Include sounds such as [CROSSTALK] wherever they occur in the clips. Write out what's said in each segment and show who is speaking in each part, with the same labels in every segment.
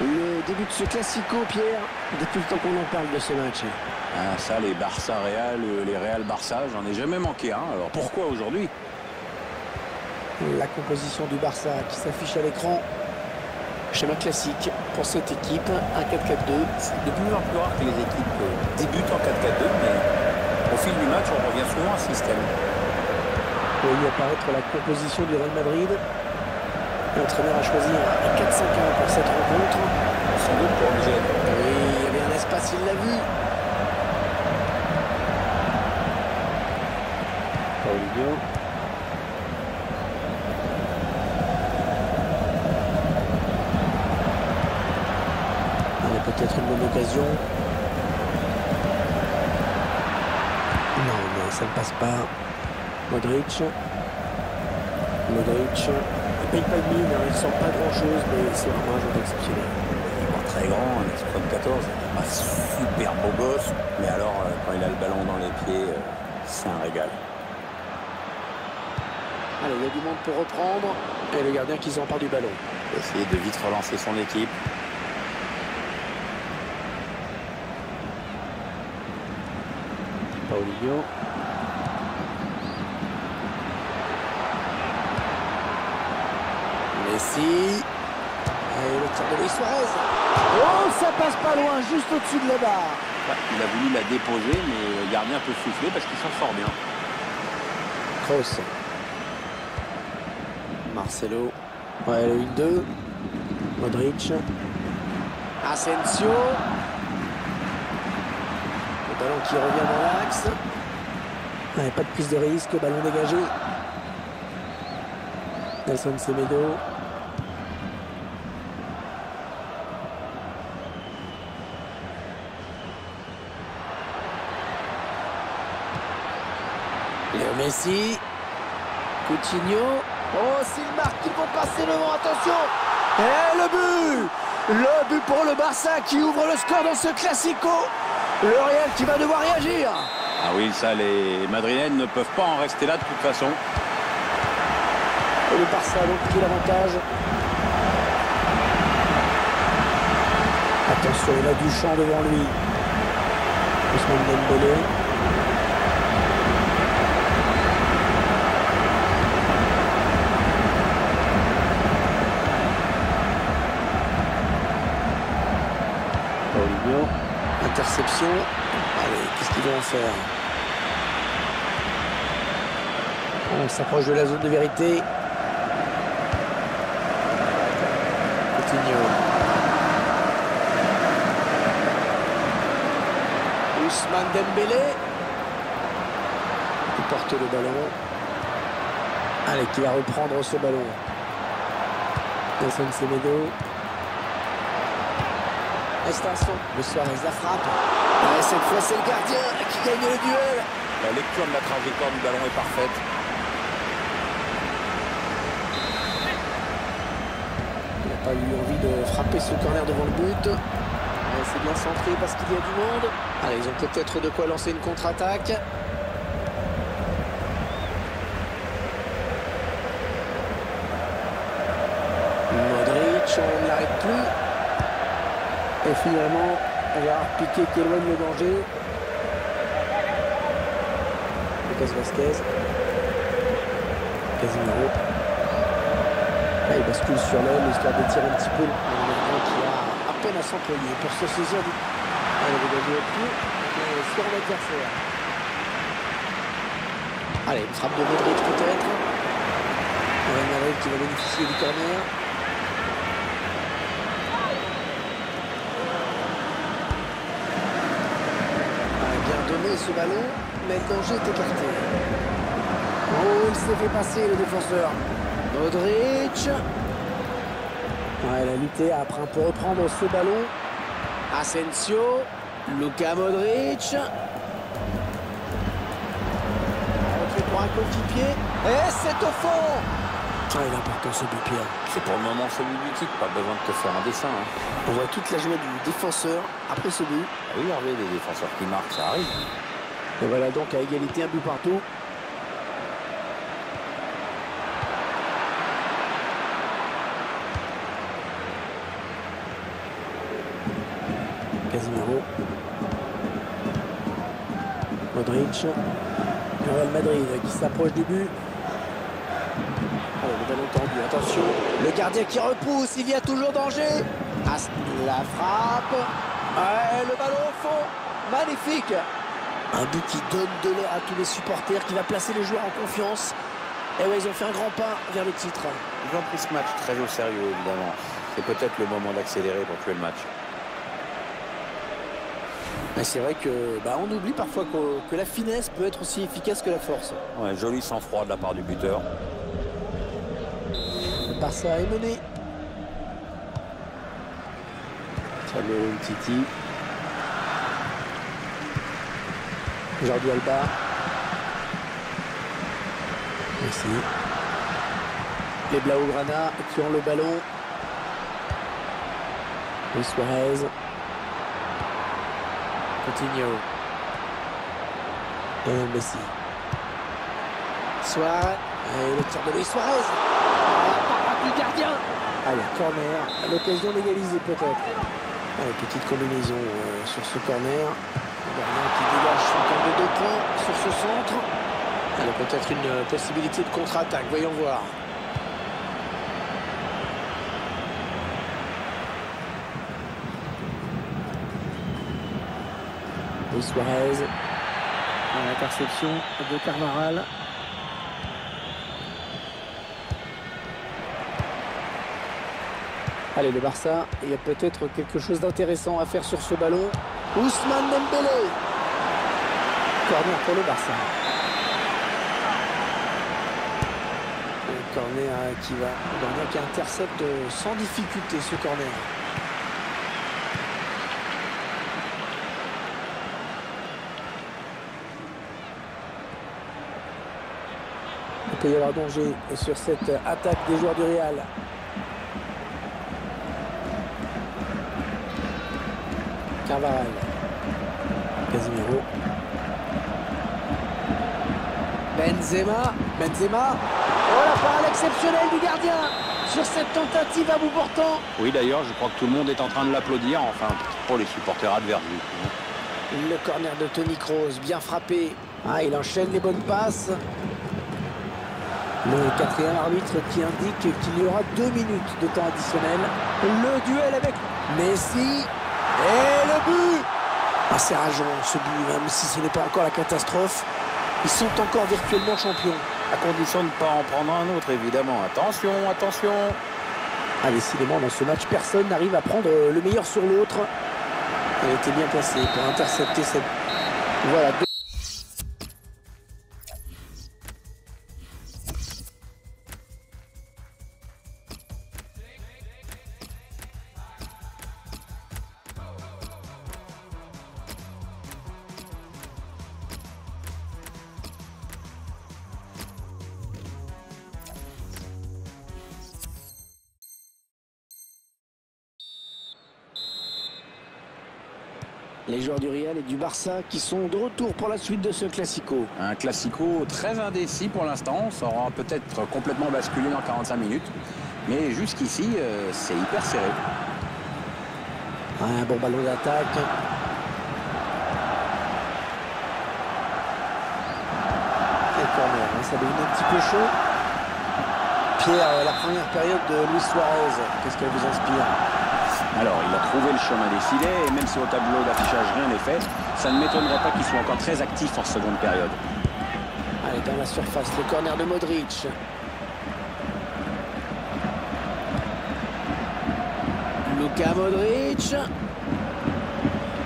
Speaker 1: Le début de ce classico, Pierre, depuis le temps qu'on en parle de ce match.
Speaker 2: Ah, ça, les Barça Real, euh, les Real Barça, j'en ai jamais manqué un. Alors pourquoi aujourd'hui?
Speaker 1: La composition du Barça qui s'affiche à l'écran. Schéma classique pour cette équipe, un 4-4-2.
Speaker 2: C'est de plus en plus rare que les équipes euh, débutent en 4-4-2, mais au fil du match, on revient souvent à ce système.
Speaker 1: Vous voyez apparaître la composition du Real Madrid. L'entraîneur a choisi un 4-5-1 pour cette rencontre.
Speaker 2: Sans doute pour obliger.
Speaker 1: Oui, il y avait un espace, il l'a vu.
Speaker 2: Paulinho.
Speaker 1: Allez, peut-être une bonne occasion. Non, mais ça ne passe pas. Modric. Modric. Il paye pas de mine, hein, il ne sent pas grand-chose, mais c'est vraiment un joueur exceptionnel.
Speaker 2: Il est pas très grand, 1m74, pas super beau gosse, mais alors euh, quand il a le ballon dans les pieds, euh, c'est un régal.
Speaker 1: Allez, il y a du monde pour reprendre. Et le gardien qui s'empare du ballon.
Speaker 2: Il essayer de vite relancer son équipe.
Speaker 1: Paulinho. Messi. Et le tir de Luis Suarez. Oh, ça passe pas loin, juste au-dessus de la barre.
Speaker 2: Ouais, il a voulu la déposer, mais le gardien peut souffler parce qu'il s'en sort bien.
Speaker 1: Kroos. Marcelo. Ouais, le 1-2. Modric. Asensio. Le ballon qui revient dans l'axe. Ouais, pas de prise de risque, ballon dégagé. Nelson Semedo. Léo Messi. Coutinho. Oh, s'il marque, ils vont passer devant, attention Et le but Le but pour le Barça qui ouvre le score dans ce Classico. Le Real qui va devoir réagir.
Speaker 2: Ah oui, ça, les Madrilènes ne peuvent pas en rester là de toute façon.
Speaker 1: Et le Barça a donc pris l'avantage. Attention, il a du champ devant lui. Ousmane Dembélé. Paulinho. Allez, qu'est-ce qu'ils vont en faire On s'approche de la zone de vérité. Coutinho. Ousmane Dembélé. Il porte le ballon. Allez, qui va reprendre ce ballon. Nelson Semedo. Extension. Le Suarez la frappe. Et cette fois, c'est le gardien qui gagne le duel.
Speaker 2: La lecture de la trajectoire du ballon est parfaite.
Speaker 1: Il n'a pas eu envie de frapper ce corner devant le but. C'est bien centré parce qu'il y a du monde. Allez, ils ont peut-être de quoi lancer une contre-attaque. Modric, on ne l'arrête plus. Et finalement, Gérard Piqué qui éloigne le danger. Lucas Vasquez. Casimiro. Là, il bascule sur l'aile, histoire de tirer un petit peu le qui a à peine à s'employer pour se saisir du... Allez, dégagé au pied, mais sur l'adversaire. Allez, une frappe de Modric peut-être. Real Madrid qui va bénéficier du corner. A bien ce ballon, mais le danger est écarté. Oh, il s'est fait passer le défenseur. Modric. Ouais, il a lutté après pour reprendre ce ballon. Asensio. Luka Modric. Rentré pour un coéquipier. Et c'est au fond. Il est important ce but, Pierre.
Speaker 2: C'est pour le moment celui du titre, pas besoin de te faire un dessin. hein.
Speaker 1: On voit toute la joie du défenseur après ce but.
Speaker 2: Ah oui, Hervé, des défenseurs qui marquent, ça arrive.
Speaker 1: Et voilà donc à égalité, un but partout. Casemiro. Modric. Real Madrid qui s'approche du but. Tendu, attention. Le gardien qui repousse, il y a toujours danger. Ah, la frappe. Ouais, le ballon au fond. Magnifique. Un but qui donne de l'air à tous les supporters, qui va placer les joueurs en confiance. Et ouais, ils ont fait un grand pas vers le titre.
Speaker 2: Ils ont pris ce match très au sérieux, évidemment. C'est peut-être le moment d'accélérer pour tuer le match.
Speaker 1: Mais c'est vrai que bah, on oublie parfois que, que la finesse peut être aussi efficace que la force.
Speaker 2: Ouais, joli sang-froid de la part du buteur.
Speaker 1: Le Barça est mené. Thiago Titi. Jordi Alba. Merci. Les Blaugrana qui ont le ballon. Luis Suarez. Coutinho. Et Messi. Suarez. Et le tir de Suarez. Gardien. Allez, corner. L'occasion d'égaliser peut-être. Allez, petite combinaison euh, sur ce corner. Gardien qui dégage son camp de deux points sur ce centre. Allez, peut-être une euh, possibilité de contre-attaque. Voyons voir. Luis Suarez. À l'interception de Carvaral. Allez, le Barça, il y a peut-être quelque chose d'intéressant à faire sur ce ballon. Ousmane Dembélé. Corner pour le Barça. Le corner euh, qui va, le gardien qui intercepte euh, sans difficulté ce corner. Il peut y avoir danger sur cette attaque des joueurs du Real. Carvaral. Casimiro. Benzema. Benzema. Oh la parade exceptionnelle du gardien sur cette tentative à bout portant.
Speaker 2: Oui, d'ailleurs, je crois que tout le monde est en train de l'applaudir, enfin, pour les supporters adverses.
Speaker 1: Le corner de Tony Kroos, bien frappé. Ah, il enchaîne les bonnes passes. Le quatrième arbitre qui indique qu'il y aura deux minutes de temps additionnel. Le duel avec Messi. Et le but Ah, c'est rageant ce but, même si ce n'est pas encore la catastrophe. Ils sont encore virtuellement champions.
Speaker 2: À condition de ne pas en prendre un autre, évidemment. Attention, attention
Speaker 1: Ah, décidément, dans ce match, personne n'arrive à prendre le meilleur sur l'autre. Elle était bien placée pour intercepter cette... Voilà. Les joueurs du Real et du Barça qui sont de retour pour la suite de ce Classico.
Speaker 2: Un classico très indécis pour l'instant. Ça aura peut-être complètement basculé dans 45 minutes. Mais jusqu'ici, euh, c'est hyper serré.
Speaker 1: Un bon ballon d'attaque. Et corner, hein, ça devient un petit peu chaud. La première période de Luis Suarez, qu'est-ce qu'elle vous inspire
Speaker 2: Alors, il a trouvé le chemin des filets, et même si au tableau d'affichage rien n'est fait, ça ne m'étonnerait pas qu'il soit encore très actif en seconde période.
Speaker 1: Allez, dans la surface, le corner de Modric. Luka Modric.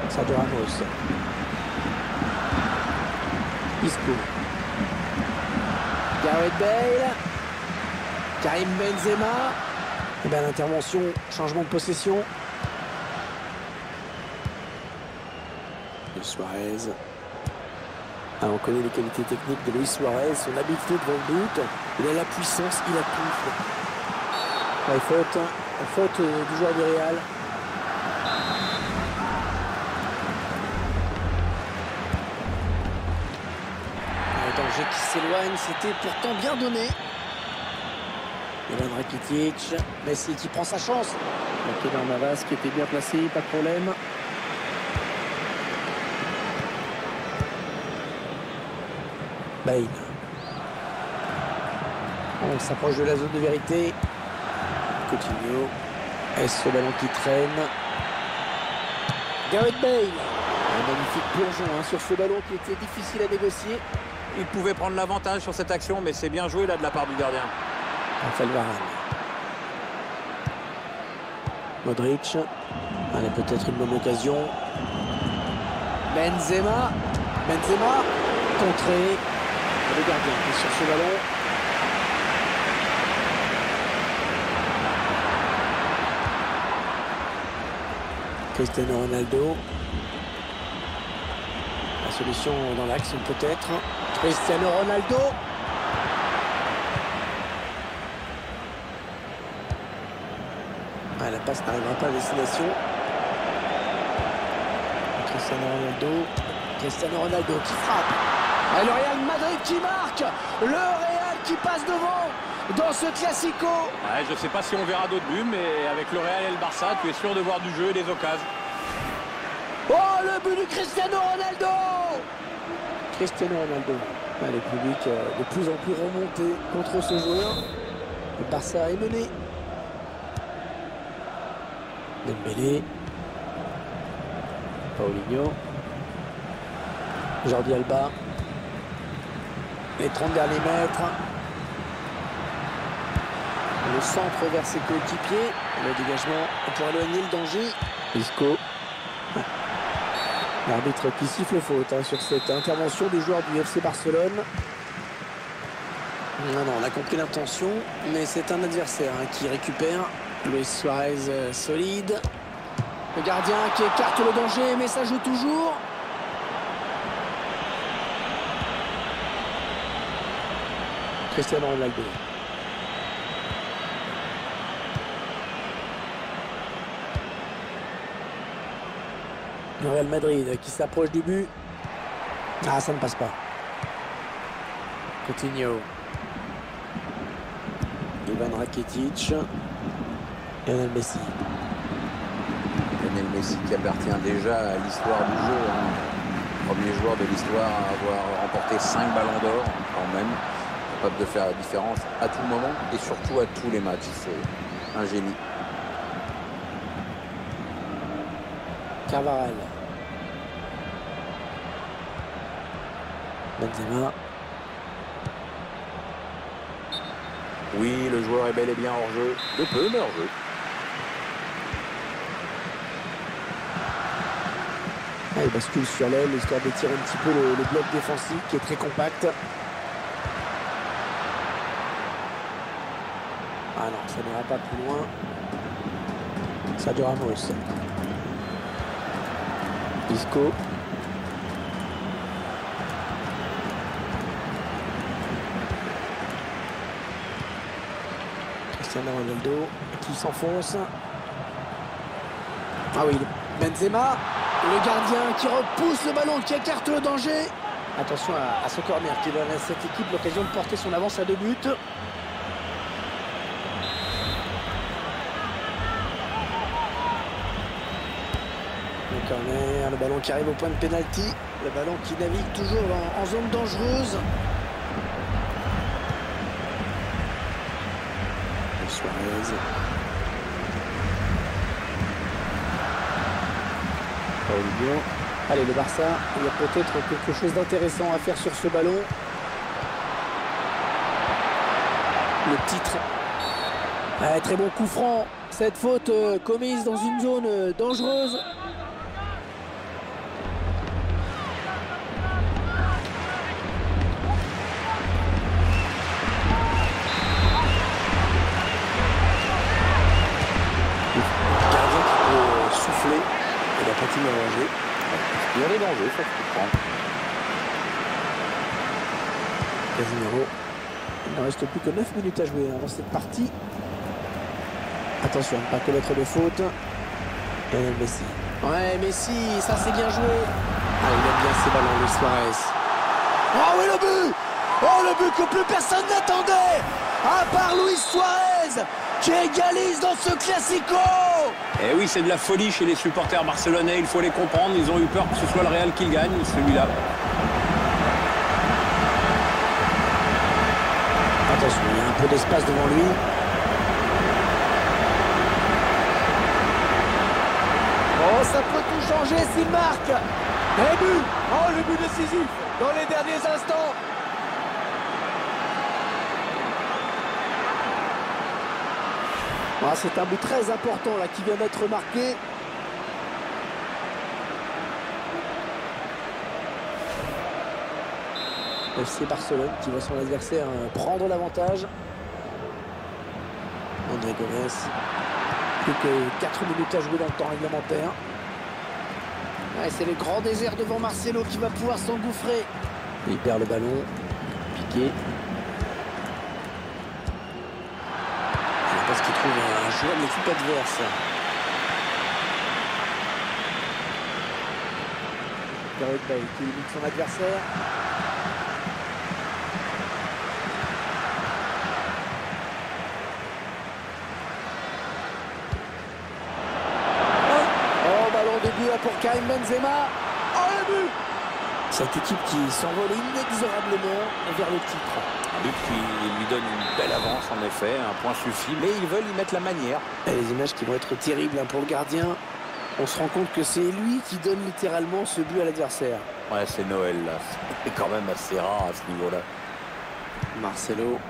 Speaker 1: Sergio Ramos. Isco. Gareth Bale. Karim Benzema. Et bien l'intervention, changement de possession. Luis Suarez. Ah, on connaît les qualités techniques de Luis Suarez, son habileté devant le but. Il a la puissance, il a tout. Ouais, faute, faute euh, du joueur du Real. Le danger qui s'éloigne, c'était pourtant bien donné. Messi qui prend sa chance. Manqué d'un Navas qui était bien placé, pas de problème. Bale. On s'approche de la zone de vérité. Coutinho. Est-ce le ballon qui traîne? Gareth Bale. Un magnifique plongeon hein, sur ce ballon qui était difficile à négocier.
Speaker 2: Il pouvait prendre l'avantage sur cette action, mais c'est bien joué là de la part du gardien.
Speaker 1: Raphaël Varane. Modric. Allez, peut-être une bonne occasion. Benzema. Benzema. Contré. Le gardien qui est sur ce ballon. Cristiano Ronaldo. La solution dans l'axe peut-être. Cristiano Ronaldo. Ah, la passe n'arrivera pas à destination. Cristiano Ronaldo. Cristiano Ronaldo qui frappe. Et le Real Madrid qui marque. Le Real qui passe devant dans ce classico.
Speaker 2: Ouais, je ne sais pas si on verra d'autres buts, mais avec le Real et le Barça, tu es sûr de voir du jeu et des occasions.
Speaker 1: Oh, le but du Cristiano Ronaldo Cristiano Ronaldo. Ah, le public euh, de plus en plus remonté contre ce joueur. Le Barça est mené. Dembélé. Paulinho. Jordi Alba. Les 30 derniers mètres. Le centre vers ses coéquipiers. Le dégagement pour éloigner le danger. Isco. [LAUGHS] L'arbitre qui siffle faute hein, sur cette intervention des joueurs du FC Barcelone. Non, non, on a compris l'intention, mais c'est un adversaire hein, qui récupère. Luis Suarez euh, solide. Le gardien qui écarte le danger, mais ça joue toujours. Cristiano Ronaldo. Le Real Madrid qui s'approche du but. Ah, ça ne passe pas. Coutinho. Ivan Rakitic. Lionel Messi.
Speaker 2: Lionel Messi qui appartient déjà à l'histoire du jeu. hein. Premier joueur de l'histoire à avoir remporté 5 ballons d'or quand même. Capable de faire la différence à tout moment et surtout à tous les matchs. C'est un génie.
Speaker 1: Carvaral. Benzema.
Speaker 2: Oui, le joueur est bel et bien hors jeu. De peu, mais hors jeu.
Speaker 1: Il bascule sur l'aile, histoire d'étirer un petit peu le, bloc défensif qui est très compact. Ah non, ça n'ira pas plus loin. Sadio Ramos. Isco. Cristiano Ronaldo qui s'enfonce. Ah oui, Benzema, le gardien qui repousse le ballon, qui écarte le danger. Attention à, ce corner qui donne à cette équipe l'occasion de porter son avance à deux buts. Le corner, le ballon qui arrive au point de pénalty. Le ballon qui navigue toujours en, en zone dangereuse. Suarez. Allez, le Barça, il y a peut-être quelque chose d'intéressant à faire sur ce ballon. Le titre. Ah, très bon coup franc. Cette faute euh, commise dans une zone euh, dangereuse.
Speaker 2: Il y a des dangers, ça se comprend.
Speaker 1: Il ne reste plus que 9 minutes à jouer avant cette partie. Attention à ne pas commettre de faute. Et Messi. Ouais, Messi, ça c'est bien joué. Ah, il aime bien ses ballons, Luis Suarez. Oh oui, le but Oh, le but que plus personne n'attendait À part Luis Suarez, qui égalise dans ce Classico
Speaker 2: Eh oui, c'est de la folie chez les supporters barcelonais, il faut les comprendre. Ils ont eu peur que ce soit le Real qui le gagne, celui-là.
Speaker 1: Attention, il y a un peu d'espace devant lui. Oh, ça peut tout changer s'il marque
Speaker 3: Et but Oh, le but décisif dans les derniers instants
Speaker 1: ah, C'est un but très important là qui vient d'être marqué. FC Barcelone qui voit son adversaire euh, prendre l'avantage. André Gomez. Plus que 4 minutes à jouer dans le temps réglementaire. C'est le grand désert devant Marcelo qui va pouvoir s'engouffrer. Il perd le ballon. Piqué. Joueur de l'équipe adverse. Gareth Bale qui limite son adversaire. pour Karim Benzema. Cette équipe qui s'envole inexorablement vers le titre.
Speaker 2: Un but qui lui donne une belle avance en effet, un point suffit, mais ils veulent y mettre la manière.
Speaker 1: Et les images qui vont être terribles hein, pour le gardien. On se rend compte que c'est lui qui donne littéralement ce but à l'adversaire.
Speaker 2: Ouais, c'est Noël là. C'est quand même assez rare à ce niveau-là.
Speaker 1: Marcelo.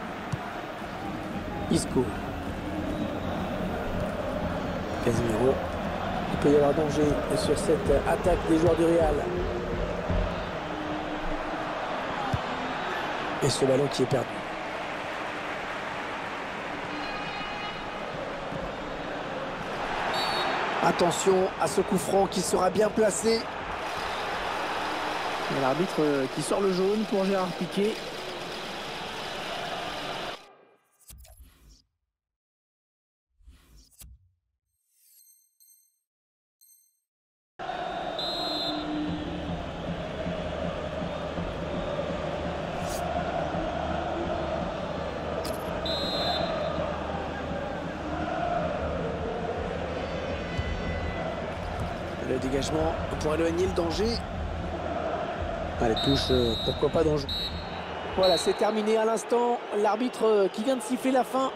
Speaker 1: Isco. Casemiro. Il peut y avoir danger sur cette attaque des joueurs du Real. Et ce ballon qui est perdu. Attention à ce coup franc qui sera bien placé. L'arbitre qui sort le jaune pour Gérard Piquet. Dégagement pour éloigner le danger. Allez, touche, euh, pourquoi pas danger. Voilà, c'est terminé à l'instant. L'arbitre euh, qui vient de siffler la fin.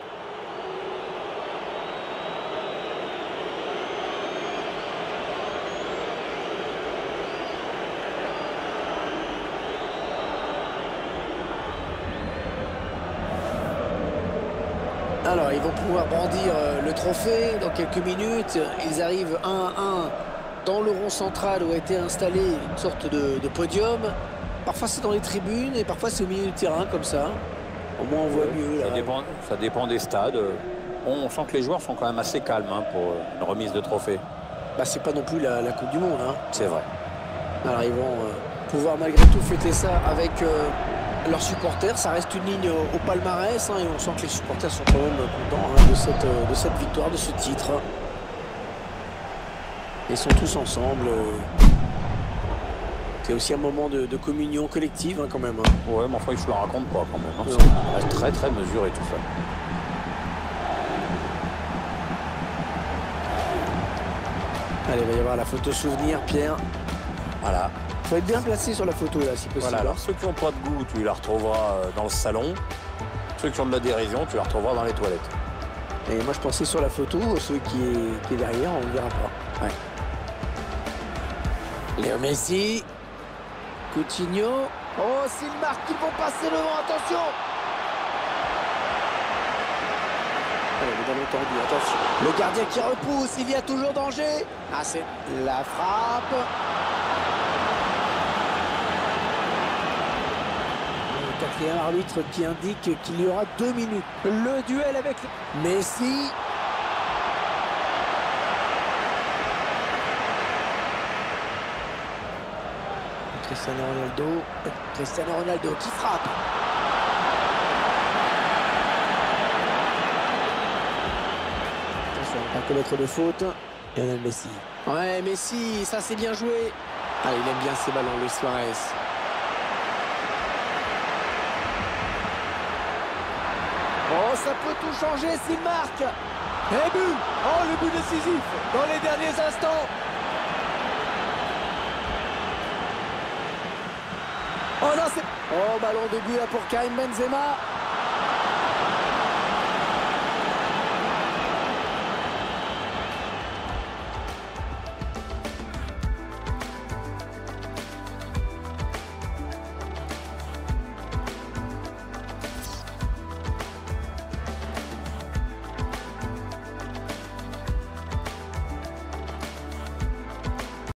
Speaker 1: Alors, ils vont pouvoir brandir euh, le trophée dans quelques minutes. Ils arrivent 1-1 dans le rond central où a été installé une sorte de, de podium. Parfois c'est dans les tribunes et parfois c'est au milieu du terrain comme ça. Au moins on voit mieux.
Speaker 2: Ça,
Speaker 1: là.
Speaker 2: dépend, ça dépend des stades. On sent que les joueurs sont quand même assez calmes hein, pour une remise de trophée.
Speaker 1: Bah, c'est pas non plus la, la Coupe du Monde. Hein.
Speaker 2: C'est vrai.
Speaker 1: Alors ils vont euh, pouvoir malgré tout fêter ça avec euh, leurs supporters. Ça reste une ligne au, au palmarès hein, et on sent que les supporters sont quand même contents de, cette, euh, de cette victoire, de ce titre. Ils sont tous ensemble. euh. C'est aussi un moment de, de communion collective hein, quand même. hein.
Speaker 2: Ouais, mais enfin, ils se le racontent pas quand même. hein. Très très mesuré tout ça.
Speaker 1: Allez, il va y avoir la photo souvenir, Pierre.
Speaker 2: Voilà.
Speaker 1: faut être bien placé sur la photo là, si possible.
Speaker 2: Voilà, alors ceux qui n'ont pas de goût, tu les retrouveras euh, dans le salon. Ceux qui ont de la dérision, tu les retrouveras dans les toilettes.
Speaker 1: Et moi, je pensais sur la photo, celui qui est, qui est derrière, on ne verra pas.
Speaker 2: Ouais.
Speaker 1: Léo Messi. Coutinho. Oh, s'il marque, ils vont passer devant, attention Allez, le ballon tendu, attention. Le gardien qui repousse, il y a toujours danger. Ah, c'est la frappe. Le quatrième arbitre qui indique qu'il y aura deux minutes. Le duel avec Messi. Cristiano Ronaldo. Cristiano Ronaldo qui frappe. Attention, pas commettre de faute. Lionel Messi. Ouais, Messi, ça c'est bien joué. Ah, il aime bien ces ballons, Luis Suarez. Oh, ça peut tout changer s'il marque.
Speaker 3: Et but Oh, le but décisif dans les derniers instants
Speaker 1: Oh, ballon de but là pour Karim Benzema.